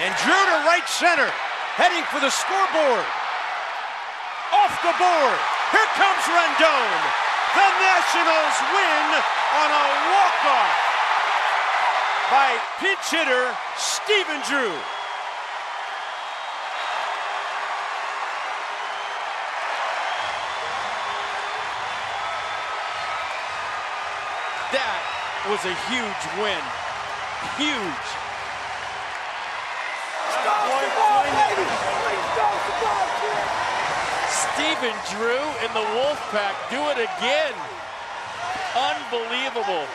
And Drew to right center, heading for the scoreboard. Off the board. Here comes Rendon. The Nationals win on a walk-off by pinch hitter Stephen Drew. That was a huge win. Huge. Stephen Drew and the Wolfpack do it again. Unbelievable.